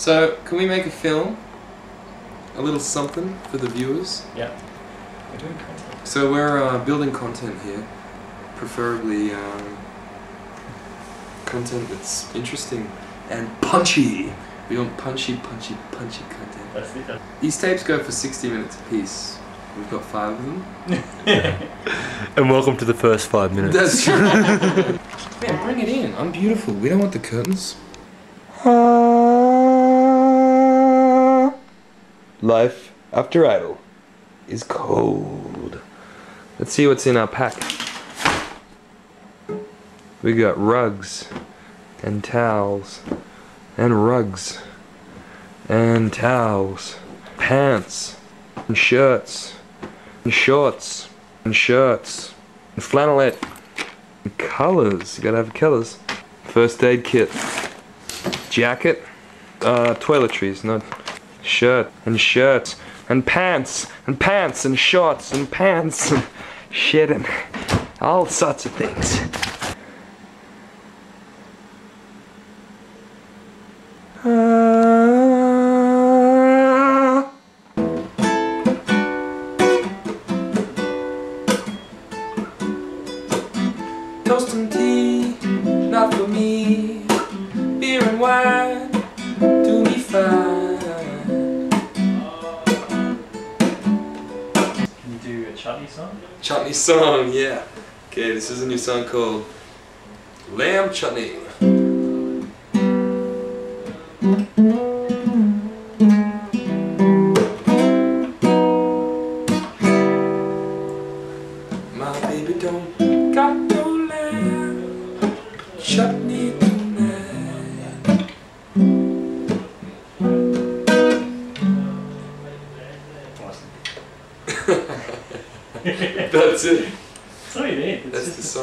So, can we make a film? A little something for the viewers? Yeah. We're doing content. So we're uh, building content here, preferably um, content that's interesting and punchy. We want punchy, punchy, punchy content. That's it. These tapes go for 60 minutes apiece. We've got five of them. And welcome to the first five minutes. That's true. Man, bring it in. I'm beautiful. We don't want the curtains. Life after Idol is cold. Let's see what's in our pack. We got rugs and towels and rugs and towels, pants and shirts and shorts and shirts and flannelette and colors. You gotta have colors. First aid kit, jacket, uh, toiletries, not shirt and shirts and pants and pants and shorts and pants and shit and all sorts of things. Toast and tea, not for me. Beer and wine, chutney song? Chutney song, yeah. Okay, this is a new song called Lamb Chutney. My baby don't got no lamb chutney tonight. That's it. That's all you need. It's That's just the song.